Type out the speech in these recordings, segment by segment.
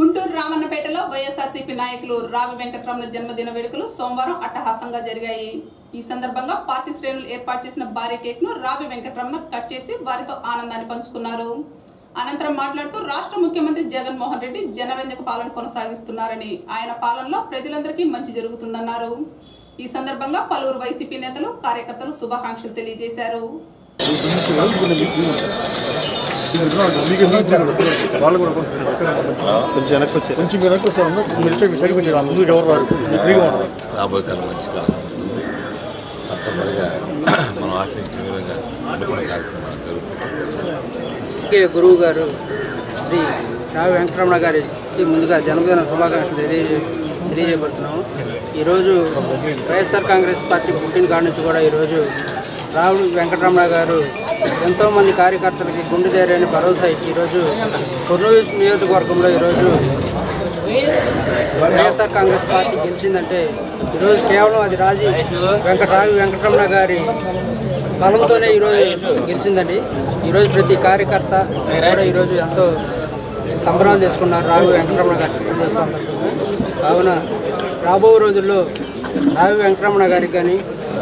గుంటూరు రామన్నపేటలో వైఎస్ఆర్సీపీ నాయకులు రావి వెంకటరమణ జన్మదిన వేడుకలు సోమవారం అట్టహాసంగా జరిగాయి. ఈ సందర్భంగా పార్టీ శ్రేణులు ఏర్పాటు చేసిన భారీ కేక్ను రావి వెంకటరమణ కట్ చేసి వారితో ఆనందాన్ని పంచుకున్నారు. అనంతరం మాట్లాడుతూ రాష్ట్ర ముఖ్యమంత్రి జగన్మోహన్ రెడ్డి జనరంజక పాలన కొనసాగిస్తున్నారని ఆయన పాలనలో ప్రజలందరికీ మంచి జరుగుతుందన్నారు. ఈ సందర్భంగా పలువురు వైసీపీ నేతలు కార్యకర్తలు శుభాకాంక్షలు తెలియజేశారు. వాళ్ళు కూడా కొంచెం వెనక్కి వచ్చారు కొంచెం వెనక్కి మీరు ముందు ఎవరు రారు ఫ్రీగా ఉంటారు రాబోయే కాలం మంచి కాలం తప్పనిసరిగా మనం ఆశించిన విధంగా అనుకునే కార్యక్రమాలు జరుగుతుంది గురువు గారు శ్రీ రావి వెంకటరమణ గారికి ముందుగా జన్మదిన శుభాకాంక్షలు తెలియజే తెలియజేయబడుతున్నాము. ఈరోజు వైఎస్ఆర్ కాంగ్రెస్ పార్టీ పుట్టిన కాడ నుంచి కూడా ఈరోజు రావుడు వెంకటరమణ గారు ఎంతోమంది కార్యకర్తలకి గుండె ధైర్యాన్ని భరోసా ఇచ్చి ఈరోజు కుర్నూలు నియోజకవర్గంలో ఈరోజు వైఎస్ఆర్ కాంగ్రెస్ పార్టీ గెలిచిందంటే ఈరోజు కేవలం అది రాజీ వెంకటరావి వెంకటరమణ గారి బలంతోనే ఈరోజు గెలిచిందండి. ఈరోజు ప్రతి కార్యకర్త కూడా ఈరోజు ఎంతో సంబరాలు చేసుకున్నారు రావి వెంకటరమణ గారి కావున రాబో రోజుల్లో రావి వెంకటరమణ గారికి కానీ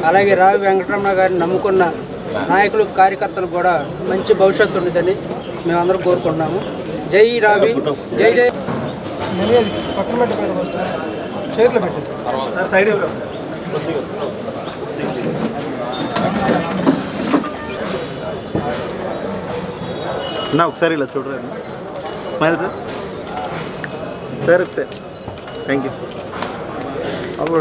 అలాగే రావి వెంకటరమణ గారిని నమ్ముకున్న నాయకులు కార్యకర్తలు కూడా మంచి భవిష్యత్తు ఉంటుందని మేమందరం కోరుకుంటున్నాము. జై రావి జై జై. సైడ్ నా ఒకసారి ఇలా చూడరా స్మైల్ సార్? సార్ ఒకసారి. థ్యాంక్ యూ అప్పుడు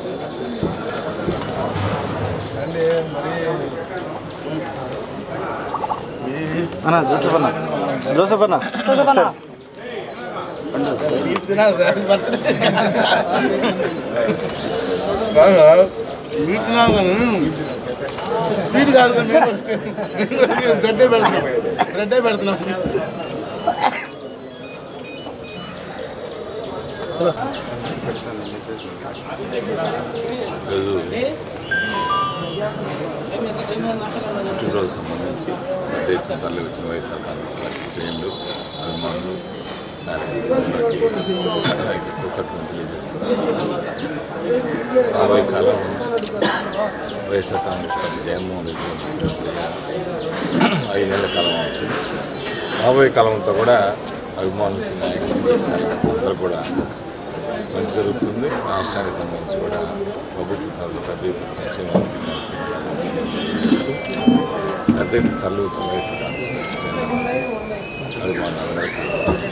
అన్న జోసఫ్ అన్న జోసఫ్ అన్న జోసఫ్ అన్న స్వీట్ కాదు బ్రెడ్డే పెడుతున్నాం బ్రెడ్డే పెడుతున్నాం ఈరోజు పుట్టినరోజు సంబంధించి పెద్ద ఎత్తున తరలి వచ్చిన వైఎస్ఆర్ కాంగ్రెస్ పార్టీ శ్రేణులు అభిమానులు కృతజ్ఞతలు తెలియజేస్తున్నారు రాబోయే కాలం వైఎస్ఆర్ కాంగ్రెస్ పార్టీ జగన్మోహన్ రెడ్డి ఐదేళ్ళ కాలం అవుతుంది రాబోయే కాలం అంతా కూడా అభిమానులు నాయకులు అందరూ కూడా మంచి జరుగుతుంది. రాష్ట్రానికి సంబంధించి కూడా ప్రభుత్వం తల్లి పెద్ద ఎత్తున సంక్షేమ పెద్ద ఎత్తున తరలి వచ్చిన వయసు కాంగ్రెస్ పార్టీ